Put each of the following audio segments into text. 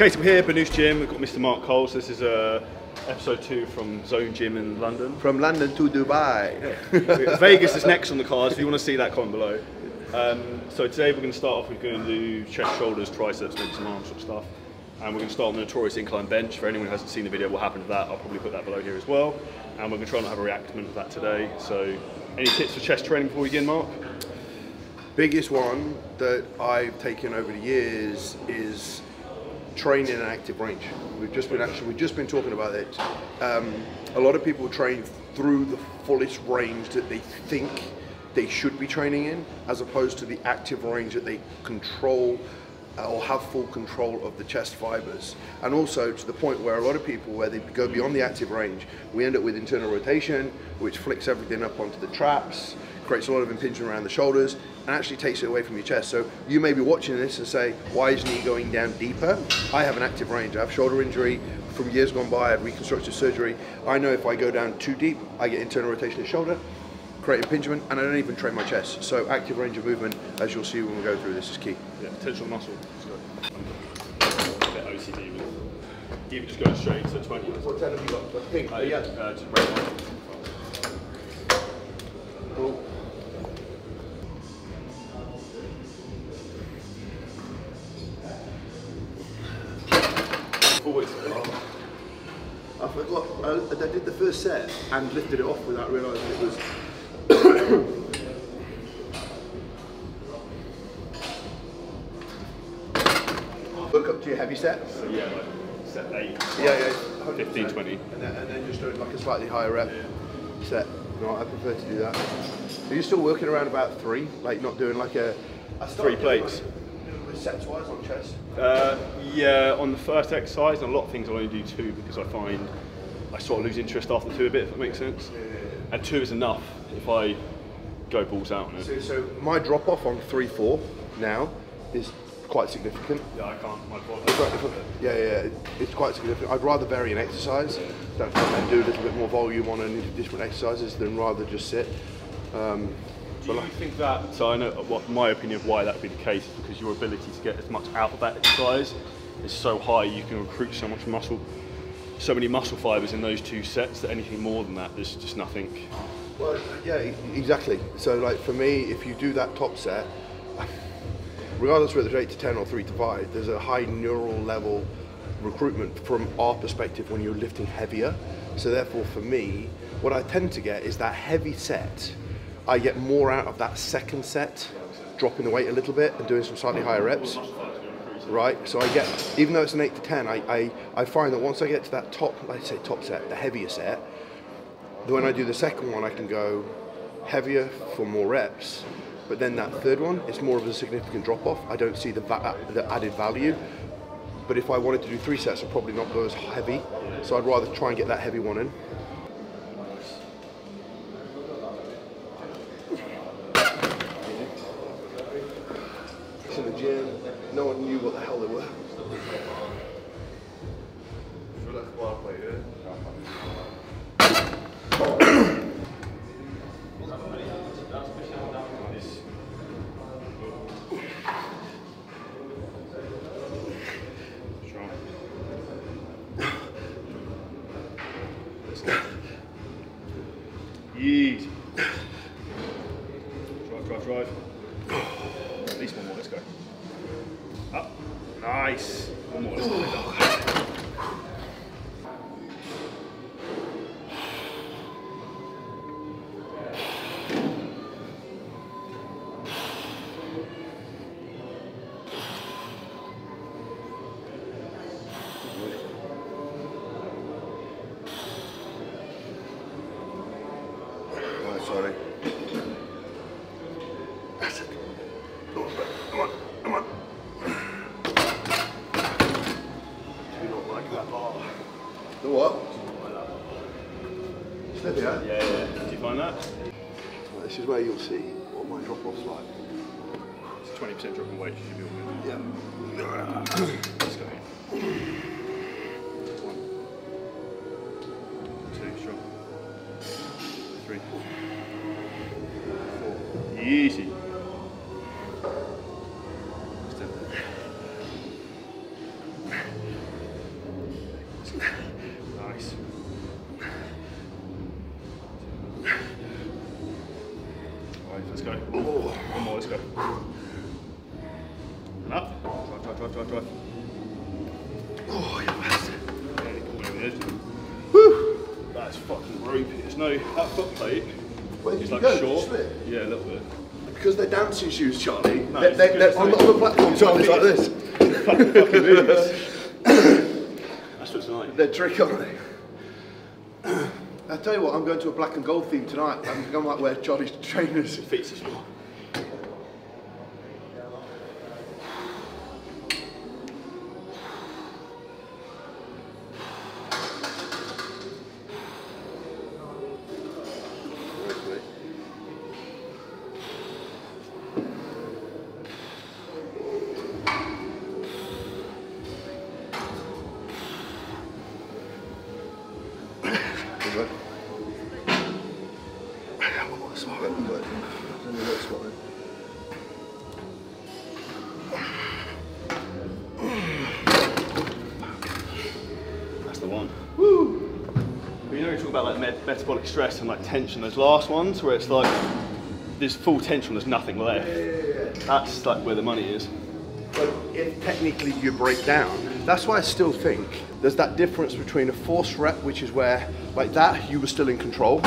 Okay, so we're here, Banouche Gym. We've got Mr. Mark Coles. This is uh, episode two from Zone Gym in London. From London to Dubai. Vegas is next on the cards. If you want to see that, comment below. Um, so today we're going to start off with going to do chest, shoulders, triceps, maybe some arm sort of stuff. And we're going to start on the notorious incline bench. For anyone who hasn't seen the video, what happened to that, I'll probably put that below here as well. And we're going to try and have a reactment of that today. So, any tips for chest training before we begin, Mark? Biggest one that I've taken over the years is training an active range. We've just been actually we've just been talking about it. Um, a lot of people train through the fullest range that they think they should be training in, as opposed to the active range that they control uh, or have full control of the chest fibers. And also to the point where a lot of people, where they go beyond the active range, we end up with internal rotation, which flicks everything up onto the traps, creates a lot of impingement around the shoulders, and actually takes it away from your chest. So you may be watching this and say, why isn't he going down deeper? I have an active range. I have shoulder injury from years gone by. I had reconstructive surgery. I know if I go down too deep, I get internal rotation of the shoulder, create impingement, and I don't even train my chest. So active range of movement, as you'll see when we go through this, is key. Yeah, potential muscle. Let's. I'm a bit OCD with even just going straight to 20. What ten have you got? The pink? Uh, yeah, uh, and lifted it off without realising it was. Look up to your heavy sets. So yeah, like set eight. Yeah, yeah. 100%. 15, 20. And then, and then just doing like a slightly higher rep set. No, I prefer to do that. Are you still working around about three? Like not doing like a Three plates. Sets wise on chest. Uh, yeah, on the first exercise, and a lot of things I'll only do two because I find I sort of lose interest after two a bit, if that makes sense. And two is enough if I go balls out on it. So, so my drop off on three four now is quite significant. Yeah, I can't. My body. Yeah, yeah, it's quite significant. I'd rather vary an exercise and do a little bit more volume on any different exercises than rather just sit. Um, Do you think that? So I know what my opinion of why that would be the case is because your ability to get as much out of that exercise is so high. You can recruit so much muscle, so many muscle fibers in those two sets that anything more than that, there's just nothing. Well, yeah, exactly. So, like for me, if you do that top set, regardless whether it's eight to ten or three to five, there's a high neural level recruitment from our perspective when you're lifting heavier. So, therefore, for me, what I tend to get is that heavy set. I get more out of that second set, dropping the weight a little bit and doing some slightly higher reps. Right, so I get, even though it's an 8 to 10, I, I, I find that once I get to that top, let's say top set, the heavier set, when I do the second one, I can go heavier for more reps. But then that third one, it's more of a significant drop off. I don't see the, va- uh, the added value. But if I wanted to do three sets, I'd probably not go as heavy. So I'd rather try and get that heavy one in. In the gym. No one what the hell they were. percent drop in weight, you should be all good. Yeah. Let's go in. Easy. Step Nice. All right, let's go. One more, let's go me over the edge. Woo! That's fucking ropey. There's no that foot plate. Where did is like go? short. Yeah, a little bit. Because they're dancing shoes, Charlie. No, they're, they're, they're on, the, on the platform, Charlie's like this. fucking fucking. That's what's nice. They're trick, aren't they? I tell you what, I'm going to a black and gold theme tonight. I'm going to wear Charlie's trainers. Feet are small. Talk about like met- metabolic stress and like tension. Those last ones where it's like there's full tension, there's nothing left. That's like where the money is. But if technically you break down, that's why I still think there's that difference between a force rep, which is where, like that, you were still in control,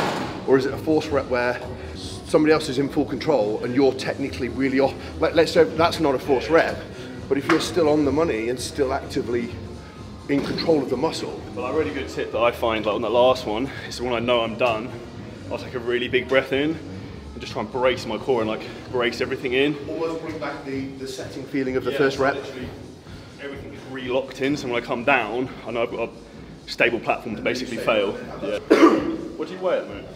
or is it a force rep where somebody else is in full control and you're technically really off? Like, let's say that's not a force rep, but if you're still on the money and still actively in control of the muscle, But a really good tip that I find like on that last one is when I know I'm done, I'll take a really big breath in and just try and brace my core and like brace everything in. almost bring back the, the setting feeling of the Yeah, first rep. Everything is re-locked in, so when I come down, I know I've got a stable platform to basically fail. Yeah. what do you weigh at the moment?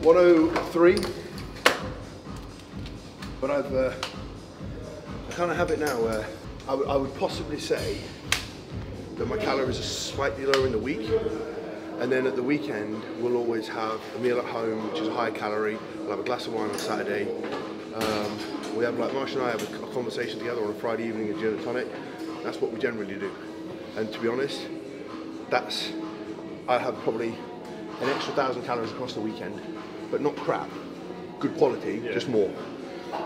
103. But I've, uh, I kind of have it now where I, I would possibly say that my calories are slightly lower in the week. And then at the weekend, we'll always have a meal at home, which is a high calorie. We'll have a glass of wine on Saturday. Um, we have, like, Marsh and I have a, a conversation together on a Friday evening at gin and tonic. That's what we generally do. And to be honest, that's, I have probably an extra thousand calories across the weekend, but not crap, good quality, just more.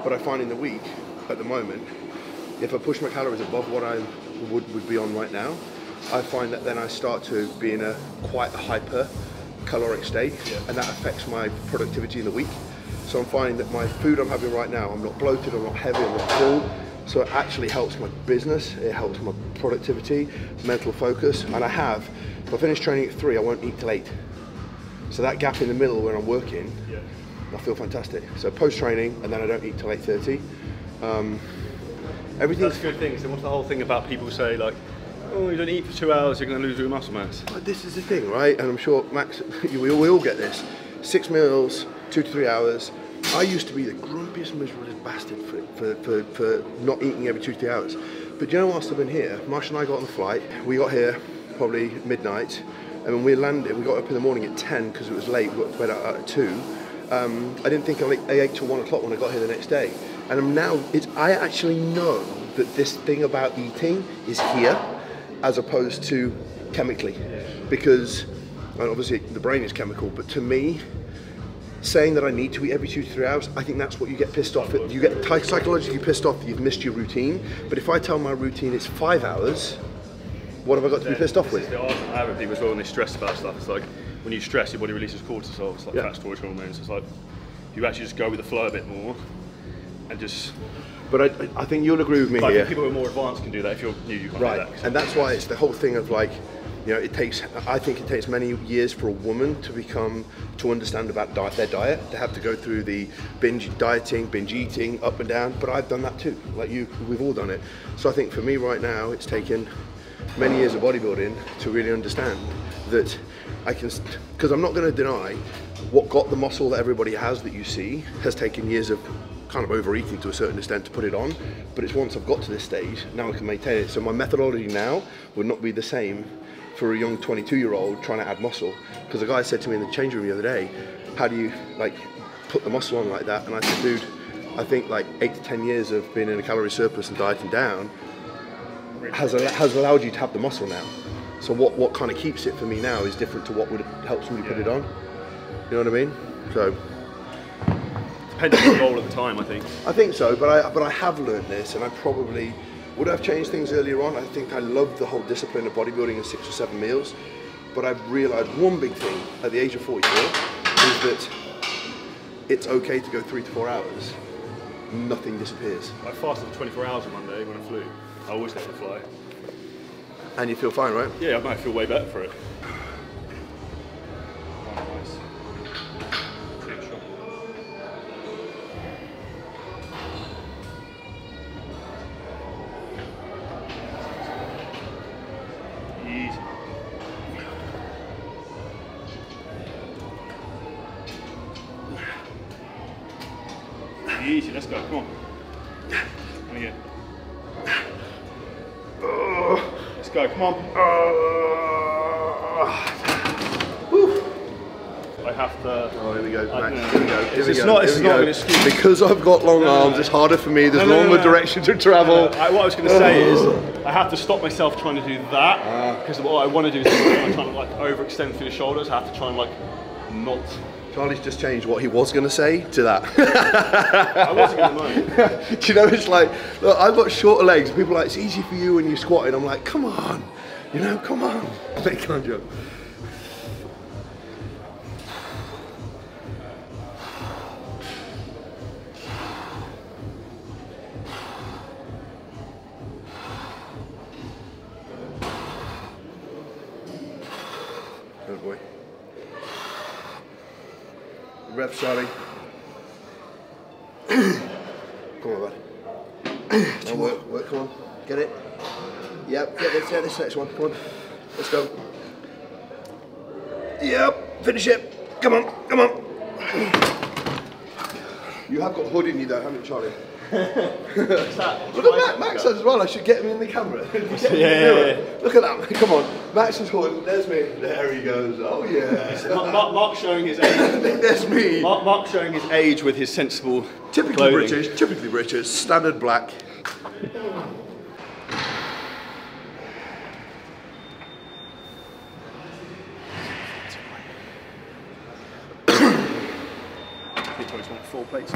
But I find in the week, at the moment, if I push my calories above what I would, would be on right now, I find that then I start to be in a quite a hyper caloric state, and that affects my productivity in the week. So I'm finding that my food I'm having right now, I'm not bloated, I'm not heavy, I'm not full. So it actually helps my business, it helps my productivity, mental focus, and I have. If I finish training at three, I won't eat till eight. So that gap in the middle when I'm working, Yeah. I feel fantastic. So post training, and then I don't eat till eight thirty. Um, everything's That's a good thing. So what's the whole thing about people say like, oh, you don't eat for two hours, you're going to lose your muscle mass. But this is the thing, right? And I'm sure Max, we all, we all get this. Six meals, two to three hours. I used to be the grumpiest, miserable bastard for, for, for, for not eating every two to three hours. But you know, whilst I've been here, Marsh and I got on the flight. We got here probably midnight, and when we landed, we got up in the morning at 10 because it was late. We got bed at, at 2. Um, I didn't think I ate- till 1 o'clock when I got here the next day. And I'm now, it's, I actually know that this thing about eating is here as opposed to chemically. Because obviously the brain is chemical, but to me, saying that I need to eat every two to three hours, I think that's what you get pissed off at. You get psychologically pissed off that you've missed your routine. But if I tell my routine it's five hours, what have I got to be pissed off with? the I have people as well when they stress about stuff. It's like when you stress, your body releases cortisol. It's like Yeah. fat storage hormones. It's like you actually just go with the flow a bit more and just. But I, I think you'll agree with me I here. think people who are more advanced can do that. If you're new, you can't Right, do that. and that's why it's the whole thing of like, you know, it takes. I think it takes many years for a woman to become to understand about diet, their diet. They have to go through the binge dieting, binge eating, up and down. But I've done that too. Like you, we've all done it. So I think for me right now, it's taken many years of bodybuilding to really understand that I can, because I'm not going to deny what got the muscle that everybody has that you see has taken years of kind of overeating to a certain extent to put it on. But it's once I've got to this stage, now I can maintain it. So my methodology now would not be the same for a young 22 year old trying to add muscle. Because a guy said to me in the change room the other day, how do you like put the muscle on like that? And I said, dude, I think like eight to 10 years of being in a calorie surplus and dieting down has, al- has allowed you to have the muscle now. So what, what kind of keeps it for me now is different to what would help somebody put it on. You know what I mean? So Depends on the goal at the time, I think. I think so, but I but I have learned this, and I probably Would have changed things earlier on? I think I loved the whole discipline of bodybuilding and six or seven meals. But I've realized one big thing at the age of 44 is that it's okay to go three to four hours. Nothing disappears. I fasted for 24 hours on Monday when I flew. I always let it fly. And you feel fine, right? Yeah, I might feel way better for it. Because I've got long No, arms, no. it's harder for me. There's No, longer direction to travel. I, what I was going to say is, oh. I have to stop myself trying to do that ah. because what I want to do is I'm trying to like overextend through the shoulders. I have to try and like not. Charlie's just changed what he was going to say to that. I wasn't going to. Do you know, it's like, look, I've got shorter legs. People are like, it's easy for you when you're squatting. I'm like, come on, you know, come on. They can't joke. Ref, Charlie. Come on, bud. Now work, work, come on. Get it. Yep, get this, get this next one. Come on. Let's go. Yep, finish it. Come on, come on. You have got hood in you though, haven't you, Charlie? Look at Max, Max has as well. I should get him in the camera. Get him in the Yeah, yeah. Look at that. Come on. Max's hood. There's me. There he goes. Oh yeah. Mark, Mark, showing his age. There's me. Mark, Mark showing his age with his sensible Typically clothing. British. Typically British. Standard black. He probably wants four plates.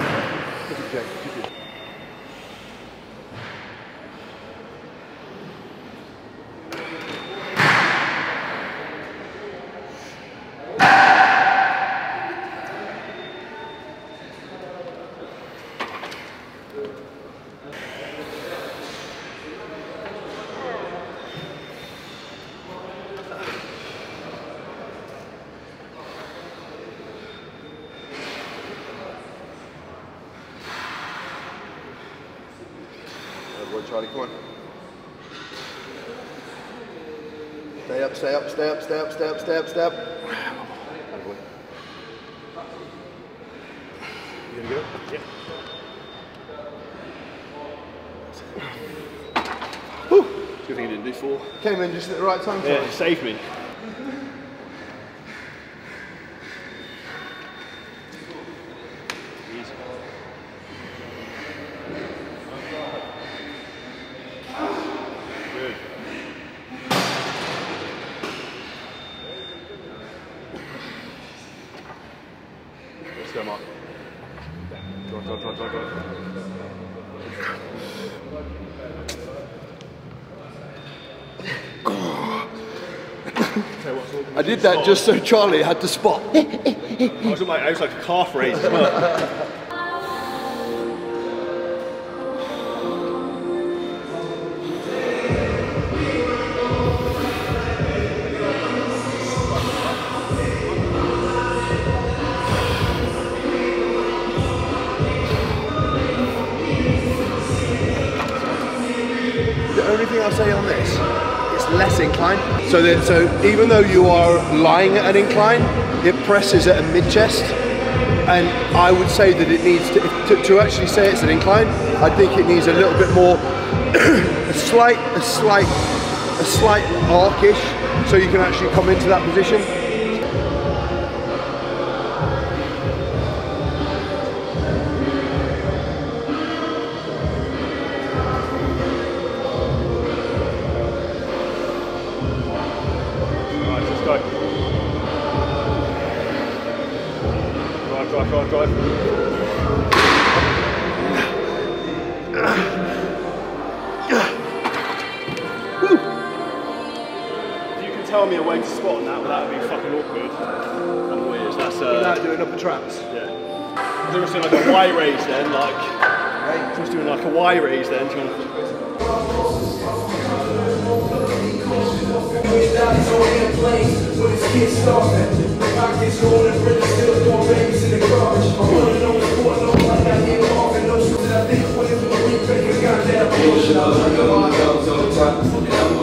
Good boy, Charlie. Come on. Stay up, stay up, stay up, stay up, stay up, stay up, stay up. You gonna go? Yeah. Whew. Good thing he didn't do four. Came in just at the right time. Yeah, saved me. Easy. Good. Let's go, Mark. Drive, drive, drive, drive, drive. Tell you what's all- I did that just so Charlie had to spot. I was like, I was like a calf raise as well. So that so even though you are lying at an incline, it presses at a mid chest. And I would say that it needs to, to, to actually say it's an incline. I think it needs a little bit more, a slight, a slight, a slight arcish, so you can actually come into that position. Tell me a way to spot on that without it being fucking awkward and weird. That's uh, Without doing upper traps. yeah. I think we're doing like a Y raise then, like. I was doing like a Y raise then. Do you want to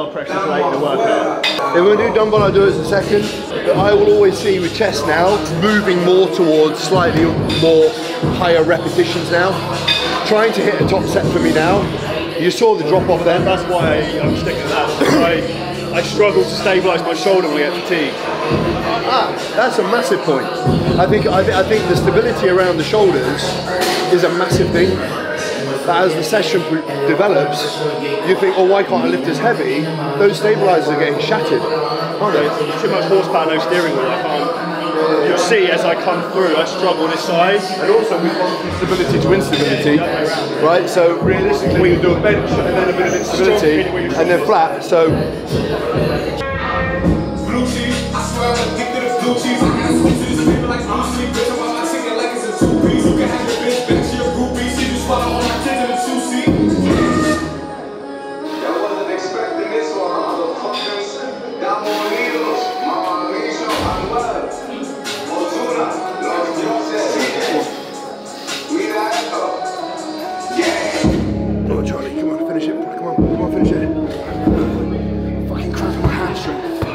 dumbbell press late in a workout? If we do dumbbell, I'll do it as a second. But I will always see with chest now, moving more towards slightly more higher repetitions now. Trying to hit a top set for me now. You saw the drop off then. That's why I, I'm sticking to that. I, I struggle to stabilise my shoulder when I get fatigued. Ah, that's a massive point. I think I, thi- I think the stability around the shoulders is a massive thing. That as the session develops, you think, oh, why can't I lift as heavy? Those stabilizers are getting shattered. aren't they? There's too much horsepower, no steering wheel. I can't. You'll see as I come through, I struggle this side. And also we've gone from stability to instability, right? So realistically, we can do a bench and then a bit of instability, and then flat. So Blue cheese, I swear I'm addicted to blue cheese. I ask you to this paper like blue sleep, bitch. I'm out chicken like it's a two piece. You can have your bitch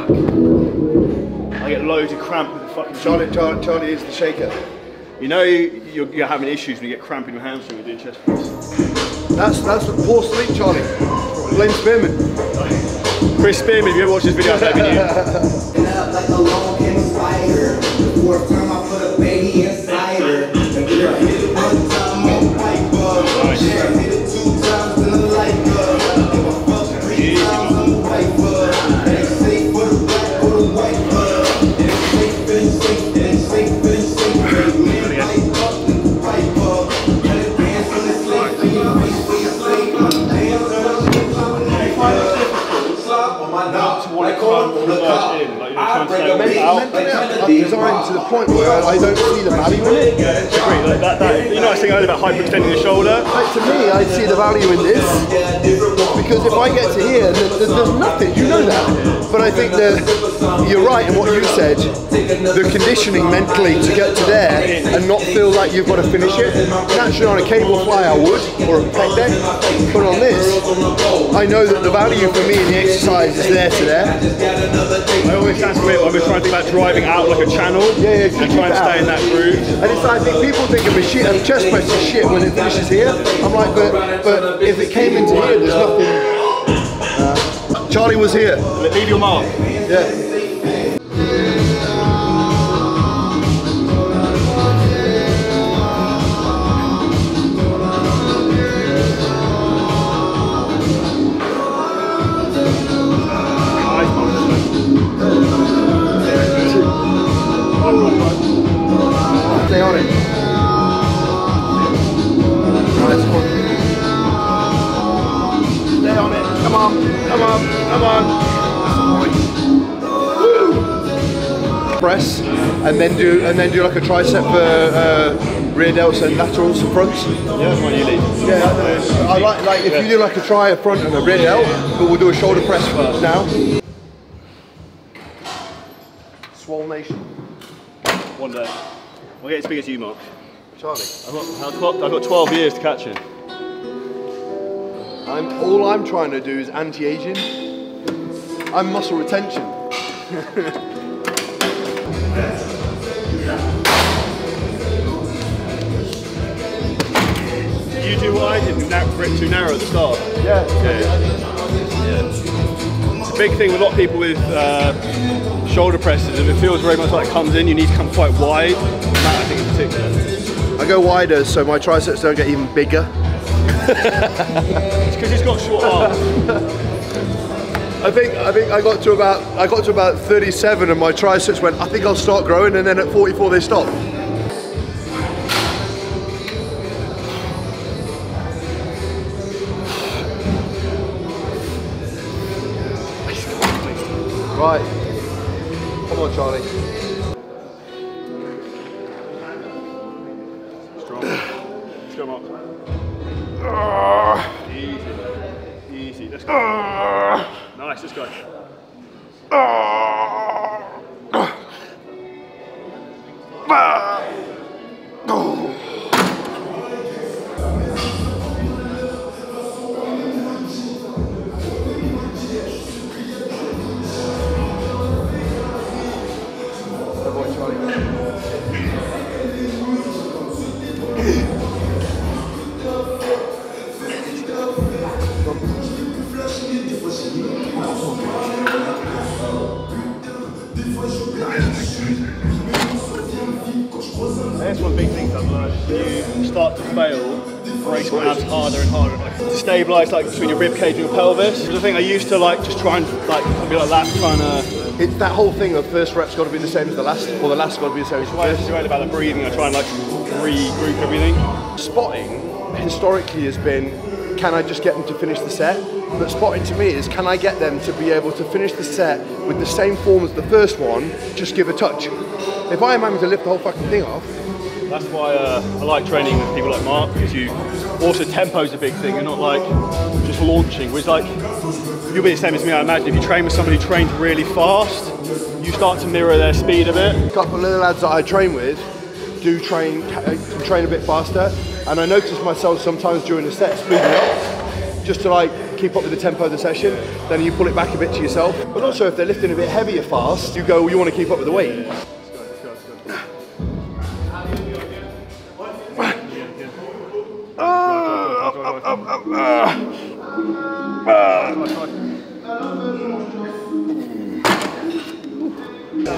hamstring. I get loads of cramp with the fucking Charlie, Charlie, Charlie is the shaker. You know you're, you're having issues when you get cramp in your hamstring when you're doing chest press. That's that's the poor sleep, Charlie. Blame Spearman. Chris Spearman, if you ever watched this video, I have you. And up like a long spider. Fourth time I put a baby trying to out. Mentally, I'm designed to the point where I don't see the value in it. Agree, like that, that, you know I was saying earlier about hyperextending the shoulder? Like to me, I see the value in this because if I get to here, there- there- there's nothing. You know that. But I think that you're right in what you said. The conditioning mentally to get to there and not feel like you've got to finish it. Naturally, on a cable fly, I would, or a pec deck. But on this, I know that the value for me in the exercise is there to there. I always sounds weird when we're trying to think about driving out like a channel Yeah, yeah, and keep try and stay out. in that groove. And it's like, I think people think of a shit, a chest press is shit when it finishes here. I'm like, but but if it came into here, there's nothing. Uh, Charlie was here. Leave your mark. Yeah. On. Come on. Come on. Woo. Press and then do and then do like a tricep for uh, rear delts and laterals and fronts. Yeah, that's one you lead. Yeah, I, I like like if you do like a try a front and a rear delt, but we'll do a shoulder press first now. Swole Nation. One day. We'll get as big as you, Mark. Charlie. I've got, I've got, 12 years to catch it. I'm all I'm trying to do is anti-aging. I'm muscle retention. You do what I did, grip too narrow at the start. Yeah. Yeah. It's a big thing with a lot of people with uh, shoulder presses. If it feels very much like it comes in, you need to come quite wide. That I think in particular. I go wider so my triceps don't get even bigger. It's because he's got short arms. I think I think I got to about I got to about 37 and my triceps went. I think I'll start growing, and then at 44 they stop. Stabilise like between your rib cage and your pelvis. The thing I used to like just try and like be like that, trying to. It's that whole thing of first rep's got to be the same as the last, or the last's got to be the same as the first. is right about the breathing? I try and like regroup everything. Spotting historically has been can I just get them to finish the set? But spotting to me is can I get them to be able to finish the set with the same form as the first one, just give a touch. If I am having to lift the whole fucking thing off, That's why uh, I like training with people like Mark because you also tempo's a big thing. You're not like just launching. Whereas like you'll be the same as me. I imagine if you train with somebody who trains really fast, you start to mirror their speed a bit. a couple of the lads that I train with do train uh, train a bit faster, and I notice myself sometimes during the set speeding up just to like keep up with the tempo of the session. Then you pull it back a bit to yourself. But also if they're lifting a bit heavier fast, you go you want to keep up with the weight.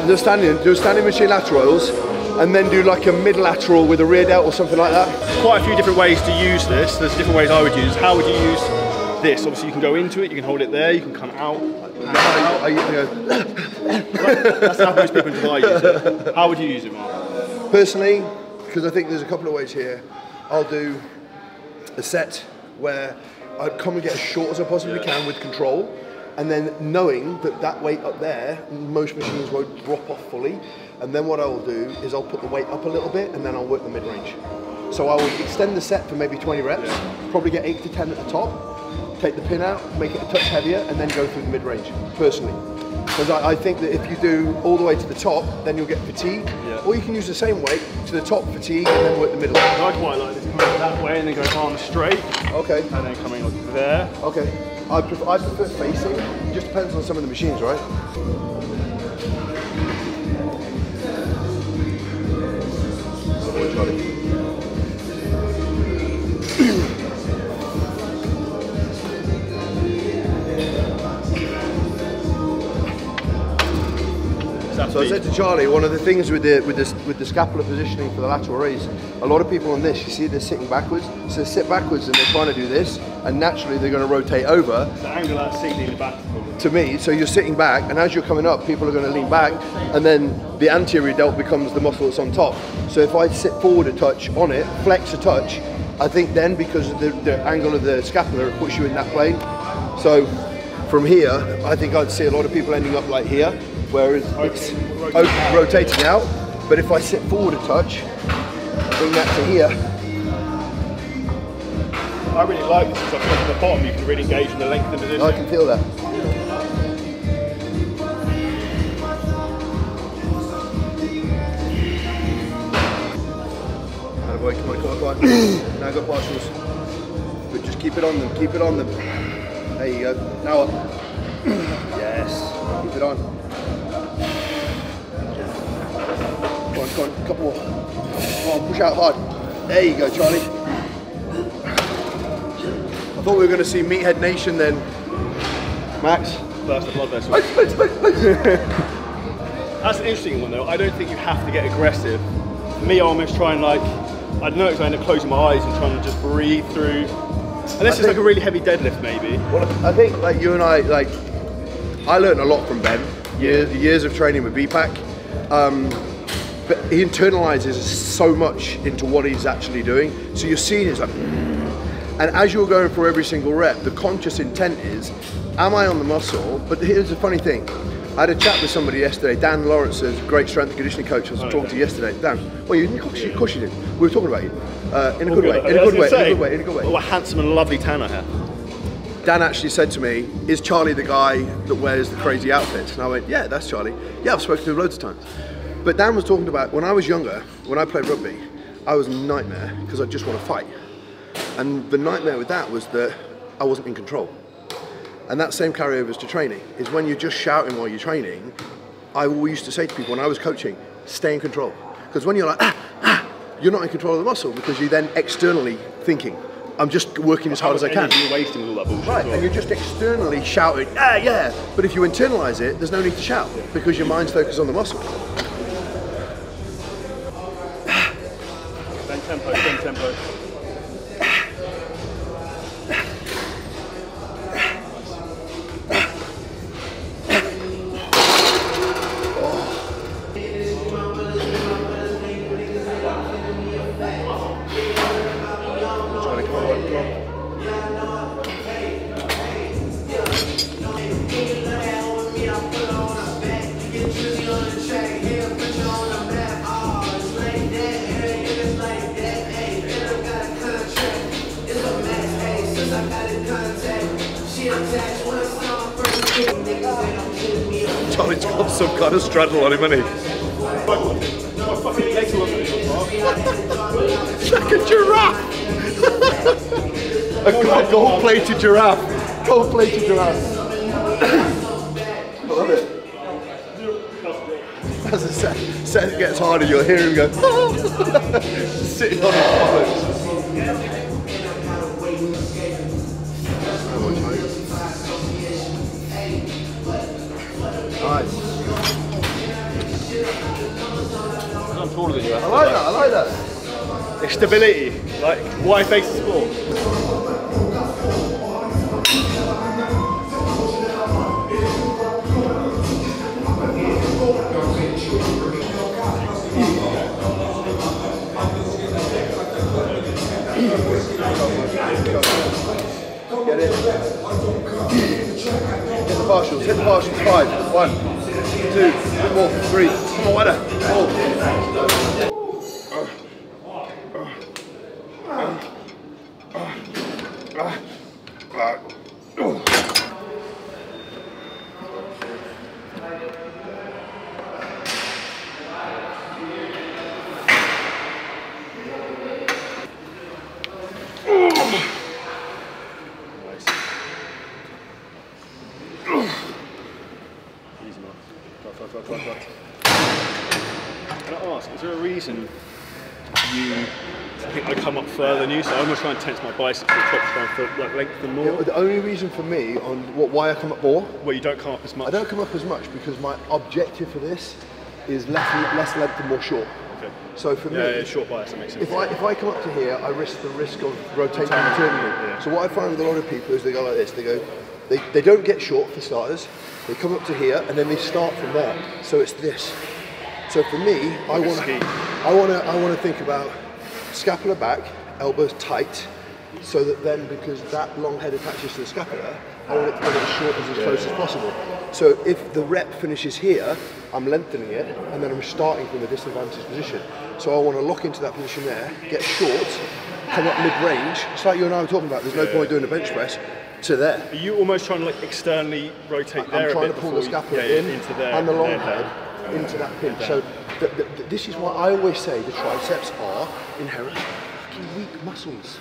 Do a standing, do a standing machine laterals, and then do like a mid lateral with a rear delt or something like that. Quite a few different ways to use this. There's different ways I would use. How would you use this? Obviously, you can go into it. You can hold it there. You can come out. I, I go, That's how most people in Dubai use it. How would you use it, Mark? Personally, because I think there's a couple of ways here, I'll do a set where I'd come and get as short as I possibly can with control, and then knowing that that weight up there, most machines won't drop off fully. And then what I'll do is I'll put the weight up a little bit, and then I'll work the mid range. So I will extend the set for maybe 20 reps, probably get 8 to 10 at the top, take the pin out, make it a touch heavier, and then go through the mid range, personally. Because I, I think that if you do all the way to the top, then you'll get fatigue. Yeah. Or you can use the same weight to the top fatigue and then work the middle. I quite like this coming that way and then going arms straight Okay, and then coming like there. okay. I prefer, I prefer facing. It just depends on some of the machines, right? Good boy, Charlie. So I said to Charlie, one of the things with the with this with the scapular positioning for the lateral raise, a lot of people on this, you see they're sitting backwards. So they sit backwards and they're trying to do this, and naturally they're going to rotate over. the angle of that seat leaning back. the problem. To me, so you're sitting back, and as you're coming up, people are going to lean back, and then the anterior delt becomes the muscle that's on top. So if I sit forward a touch on it, flex a touch, I think then because of the, the angle of the scapula, it puts you in that plane. So from here, I think I'd see a lot of people ending up like here, whereas it's rotating out. But if I sit forward a touch, bring that to here, I really like this because from the bottom you can really engage in the length of the position. I can feel that. Attaboy, come on, come on, come on. now go partials. But just keep it on them, keep it on them. There you go. Now up. Yes. Keep it on. On, go on. Couple more. Come on, push out hard. There you go, Charlie. I thought we were going to see Meathead Nation then. Max. The blood vessel. That's an interesting one though. I don't think you have to get aggressive. For me, I almost try and like, I don't know, I end up closing my eyes and trying to just breathe through. Unless it's like a really heavy deadlift, maybe. Well, I think like you and I, like I learned a lot from Ben. Years, years of training with BPAC, um, but he internalizes so much into what he's actually doing. So you're seeing it's like, and as you're going through every single rep, the conscious intent is, am I on the muscle? But here's the funny thing. I had a chat with somebody yesterday, Dan Lawrence, a great strength and conditioning coach I was talking to yesterday. Dan, well, you, of course you of course you did. We were talking about you. Uh, in a good way, in a good way, in a good way, in a good way. What a handsome and lovely tan I have. Dan actually said to me, "Is Charlie the guy that wears the crazy outfits?" And I went, "Yeah, that's Charlie. Yeah, I've spoken to him loads of times." But Dan was talking about when I was younger, when I played rugby, I was a nightmare because I just want to fight. And the nightmare with that was that I wasn't in control. And that same carryovers to training is when you're just shouting while you're training. I always used to say to people when I was coaching, stay in control. Because when you're like, ah, ah, you're not in control of the muscle because you're then externally thinking, I'm just working as hard as I can. You're wasting all that bullshit. Right, well. and you're just externally shouting, yeah, yeah. But if you internalize it, there's no need to shout because your mind's focused on the muscle. Some kind of are Like a giraffe! a gold- gold-plated giraffe. Gold-plated giraffe. I love it. As the set, gets harder, you'll hear him go, oh. Like that. It's stability, like why face the sport? Get it. Hit the partials, hit the partials. Five. One, two, more, three. On, wider. Four. Easy man. Drop, drop, drop, drop, drop. Can I ask, is there a reason you think I come up further than you? So I almost try and tense my biceps to the top to try and like more. Yeah, the only reason for me on what, why I come up more, Well, you don't come up as much. I don't come up as much because my objective for this is less less length and more short. Okay. So for me, Yeah, yeah, short bias, that makes sense. If I, if I come up to here, I risk the risk of rotating internally. Yeah. So what I find with a lot of people is they go like this. They go, they, they don't get short for starters. They come up to here and then they start from there. So it's this. So for me, I Like a want to, I want to, I want to think about scapula back, elbows tight, so that then because that long head attaches to the scapula, I want it to get as short as as close as possible. So if the rep finishes here, I'm lengthening it, and then I'm starting from a disadvantaged position. So I want to lock into that position there, get short, come up mid-range. It's like you and I were talking about. There's no point doing a bench press to there. Are you almost trying to like externally rotate there I'm trying to pull the you- scapula yeah, yeah, in into there and the long then head down. into that pin. So th- th- th- this is why I always say the triceps are inherently fucking weak muscles.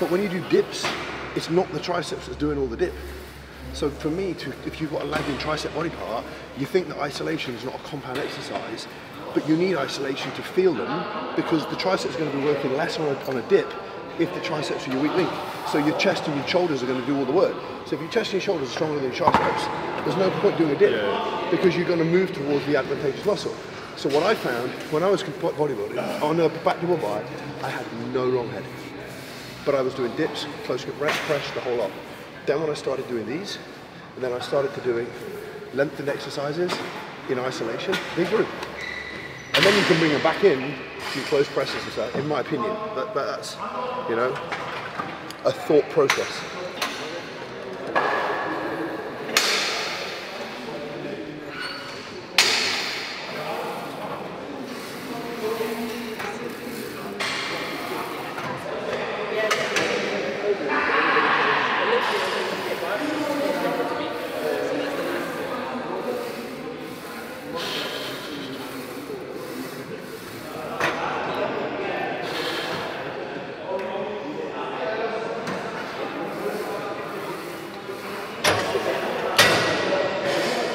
But when you do dips, it's not the triceps that's doing all the dip. So for me, to, if you've got a lagging tricep body part, you think that isolation is not a compound exercise, but you need isolation to feel them because the triceps are going to be working less on a, on a dip if the triceps are your weak link. So your chest and your shoulders are going to do all the work. So if your chest and your shoulders are stronger than your triceps, there's no point doing a dip because you're going to move towards the advantageous muscle. So what I found when I was bodybuilding on a back to bar, I had no wrong head but I was doing dips, close grip rest press, the whole lot. Then when I started doing these, and then I started to doing lengthened exercises in isolation, they grew. And then you can bring them back in to close presses and stuff, in my opinion. But that's, you know, a thought process.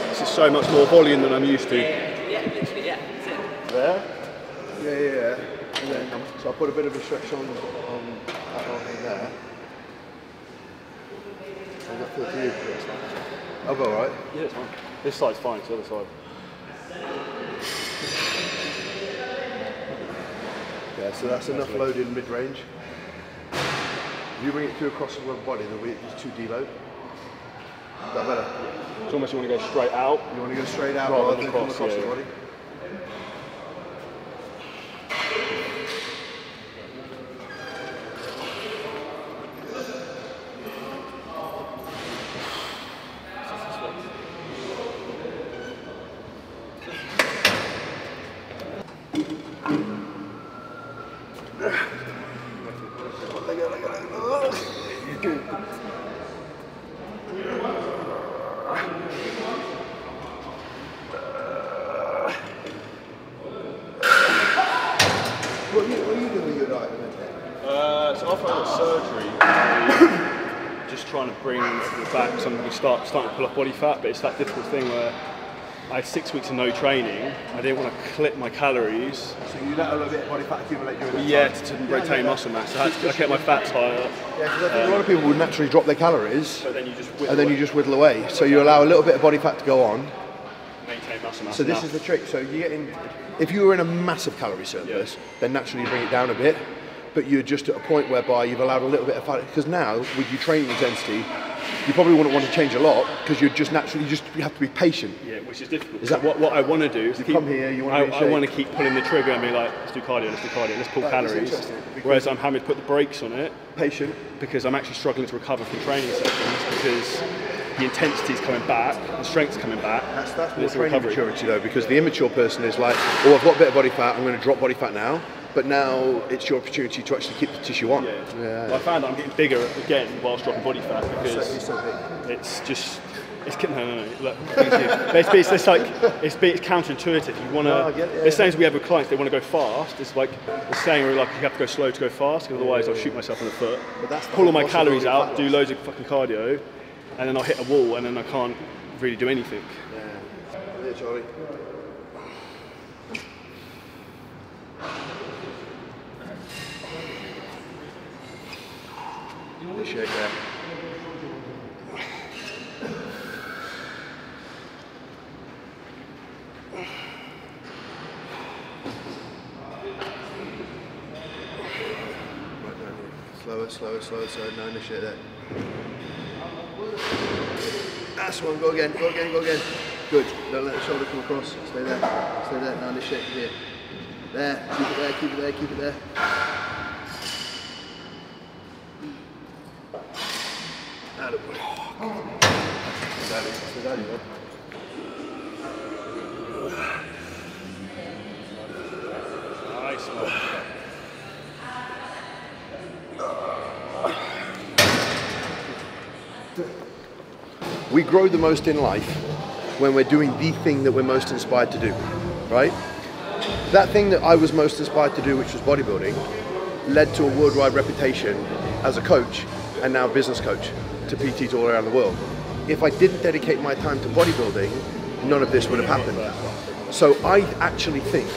This is so much more volume than I'm used to. Yeah, literally, yeah. That's it. There? Yeah, yeah, yeah. And then, um, so I put a bit of a stretch on, on, on there. I've got 38 for this. I'll go alright. Yeah, it's fine. This side's fine, it's the other side. Yeah, so that's enough load in mid-range. If you bring it through across the body, the we it's too deload. That better? It's almost you want to go straight out. You want to go straight out Rather rather than than come across, across the body? What are you, what are you doing with your diet? Uh, so after I got surgery, I just trying to bring the back something we start starting to pull off body fat, but it's that difficult thing where I had six weeks of no training. I didn't want to clip my calories. So you let a little bit of body fat accumulate during that Yeah, time? to, to Yeah, retain get muscle mass. So I, had to, I kept my fats higher, Yeah, because I a um, lot of people would naturally drop their calories but then you just whittle and then you just whittle away. So you allow a little bit of body fat to go on. maintain muscle mass. So this enough. is the trick. So you get in, if you were in a massive calorie surplus, then naturally you bring it down a bit. But you're just at a point whereby you've allowed a little bit of fat. Because now, with your training intensity, you probably wouldn't want to change a lot because you're just naturally, you just you have to be patient. Yeah, which is difficult. Is that- what, what I want to do is You keep, come here, you wanna I, I want to keep pulling the trigger and be like, let's do cardio, let's do cardio, let's pull That calories. Whereas I'm having to put the brakes on it Patient. because I'm actually struggling to recover from training sessions because the intensity is coming back, the strength's coming back. That's, that's more training recovery. maturity though, because the immature person is like, oh, I've got a bit of body fat, I'm going to drop body fat now. But now it's your opportunity to actually keep the tissue on. Yeah. Yeah. Well, I found that I'm getting bigger again whilst dropping body fat because it's so it's just. It's, no, no, no. Look, thank you. But it's, it's, it's like it's, it's counterintuitive. You want to. No, it, yeah, the same as we have with clients. They want to go fast. It's like the saying where like you have to go slow to go fast, because otherwise I'll shoot myself in the foot. But that's the pull all my calories out, do loads of fucking cardio, and then I'll hit a wall, and then I can't really do anything. Yeah. Yeah, Charlie. The shake there. Right down here. Slower, slower, slower, slower. No, initiate eh. there. That's one. Go again. Go again. Go again. Good. Don't let the shoulder come across. Stay there. Stay there. Now initiate from here. There. Keep it there. Keep it there. Keep it there. Attaboy. Daddy. Stay daddy, man. Nice. man. We grow the most in life when we're doing the thing that we're most inspired to do, right? That thing that I was most inspired to do, which was bodybuilding, led to a worldwide reputation as a coach and now business coach to PTs all around the world. If I didn't dedicate my time to bodybuilding, none of this would have happened. So I actually think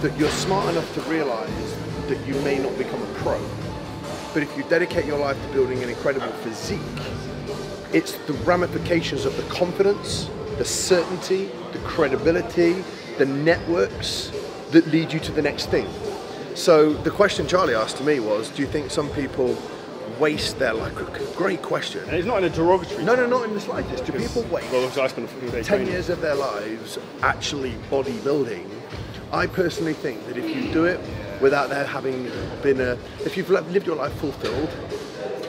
that you're smart enough to realize that you may not become a pro. But if you dedicate your life to building an incredible physique, it's the ramifications of the confidence, the certainty, the credibility, the networks that lead you to the next thing. So the question Charlie asked to me was, do you think some people waste their life? Great question. And it's not in a derogatory. No, no, not in the slightest. Do people waste Well, I spent 10 training. years of their lives actually bodybuilding? I personally think that if you do it without there having been a, if you've lived your life fulfilled,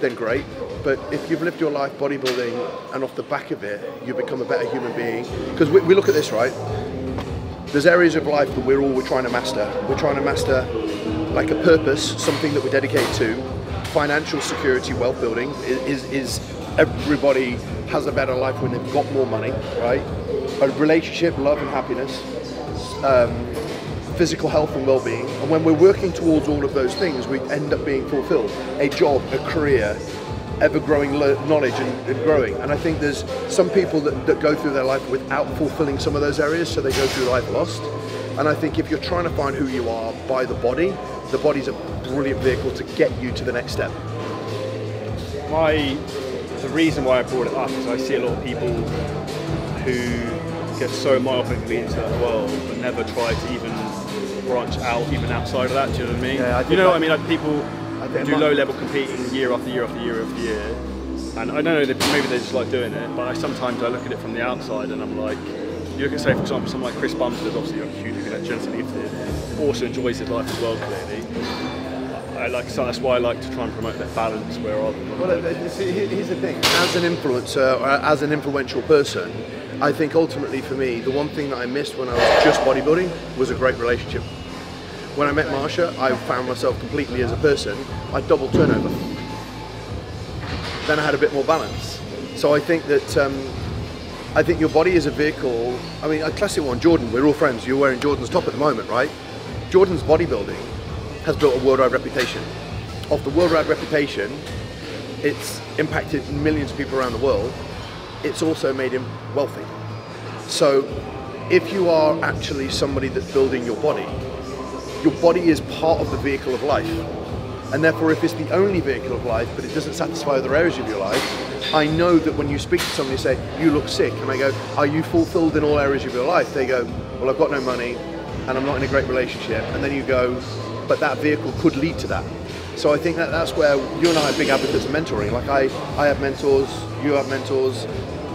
then great. But if you've lived your life bodybuilding and off the back of it, you become a better human being. Because we, we look at this, right? There's areas of life that we're all we're trying to master. We're trying to master like a purpose, something that we dedicate to. Financial security, wealth building is, is, everybody has a better life when they've got more money, right? A relationship, love and happiness, um, physical health and well-being. And when we're working towards all of those things, we end up being fulfilled. A job, a career, ever-growing knowledge and, and growing. And I think there's some people that, that go through their life without fulfilling some of those areas, so they go through life lost. And I think if you're trying to find who you are by the body, the body's a brilliant vehicle to get you to the next step. My the reason why I brought it up is I see a lot of people who get so myopically into that world but never try to even branch out even outside of that. Do you know what I mean? Yeah, I you know what I mean? Like people do low level competing year after year after year after year. And I don't know, that maybe they just like doing it, but I sometimes I look at it from the outside and I'm like, you look at say for example someone like Chris Bumstead, obviously a huge gently gifted, also enjoys his life as well clearly. I like so that's why I like to try and promote that balance where Well, here's the thing. As an influencer, or as an influential person, I think ultimately for me, the one thing that I missed when I was just bodybuilding was a great relationship. When I met Marsha, I found myself completely as a person. I doubled turnover. Then I had a bit more balance. So I think that um, I think your body is a vehicle. I mean, a classic one, Jordan. We're all friends. You're wearing Jordan's top at the moment, right? Jordan's bodybuilding has built a worldwide reputation. Of the worldwide reputation, it's impacted millions of people around the world. It's also made him wealthy. So, if you are actually somebody that's building your body, your body is part of the vehicle of life. And therefore, if it's the only vehicle of life, but it doesn't satisfy other areas of your life, I know that when you speak to somebody, say, You look sick, and I go, Are you fulfilled in all areas of your life? They go, Well, I've got no money, and I'm not in a great relationship. And then you go, But that vehicle could lead to that. So I think that that's where you and I are big advocates of mentoring. Like I, I have mentors, you have mentors,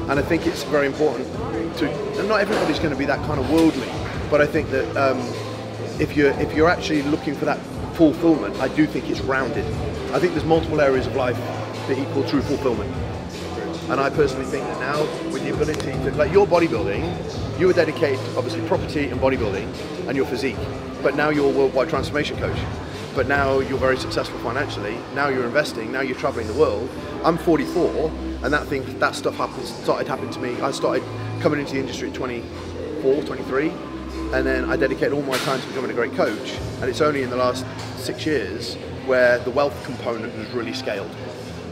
and I think it's very important to. Not everybody's going to be that kind of worldly, but I think that um, if you're if you're actually looking for that fulfillment, I do think it's rounded. I think there's multiple areas of life that equal true fulfillment. And I personally think that now, with the ability to, like your bodybuilding, you were dedicated obviously property and bodybuilding and your physique. But now you're a worldwide transformation coach. But now you're very successful financially. Now you're investing. Now you're traveling the world. I'm 44, and that thing, that stuff happened, started happening to me. I started coming into the industry at 24, 23, and then I dedicated all my time to becoming a great coach. And it's only in the last six years where the wealth component has really scaled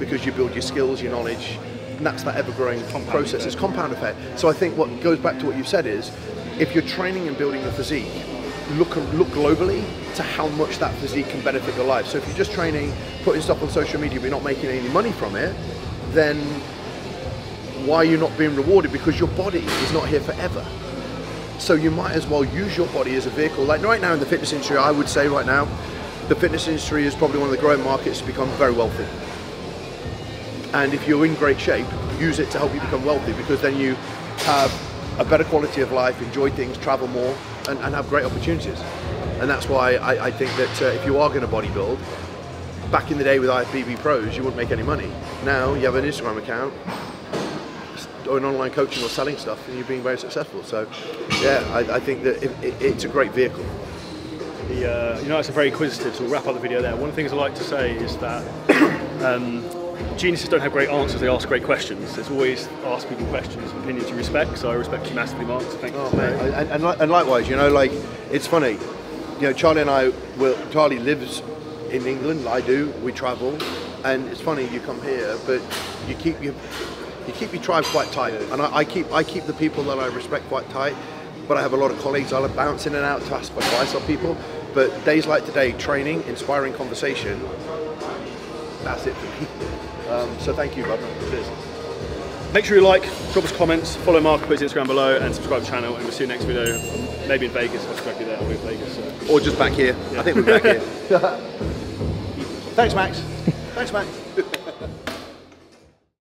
because you build your skills, your knowledge, and that's that ever-growing process. It's compound effect. So I think what goes back to what you've said is, if you're training and building your physique, look look globally to how much that physique can benefit your life. So if you're just training, putting stuff on social media, but you're not making any money from it, then why are you not being rewarded? Because your body is not here forever. So you might as well use your body as a vehicle. Like right now in the fitness industry, I would say right now, the fitness industry is probably one of the growing markets to become very wealthy. And if you're in great shape, use it to help you become wealthy because then you have a better quality of life, enjoy things, travel more, and, and have great opportunities. And that's why I, I think that uh, if you are going to bodybuild, back in the day with IFBB pros, you wouldn't make any money. Now you have an Instagram account, or an online coaching or selling stuff, and you're being very successful. So, yeah, I, I think that it, it, it's a great vehicle. The, uh, you know, it's a very inquisitive, so we'll wrap up the video there. One of the things I like to say is that um, geniuses don't have great answers, they ask great questions. It's always ask people questions, opinions you respect, so I respect you massively, Mark, so thank you Oh man, and, and, and likewise, you know, like it's funny. You know, Charlie and I, will, Charlie lives in England. I do. We travel, and it's funny. You come here, but you keep your you keep your tribe quite tight, and I, I keep I keep the people that I respect quite tight. But I have a lot of colleagues I'll bounce in and out to ask advice on people. But days like today, training, inspiring conversation, that's it for me. Um, so thank you, bud. Cheers. Make sure you like, drop us comments, follow Mark, put his Instagram below, and subscribe to the channel. And we'll see you next video. Maybe in Vegas. I'll you there. I'll be in Vegas. So. Or just back here. I think we're back here. Thanks, Max. Thanks, Max.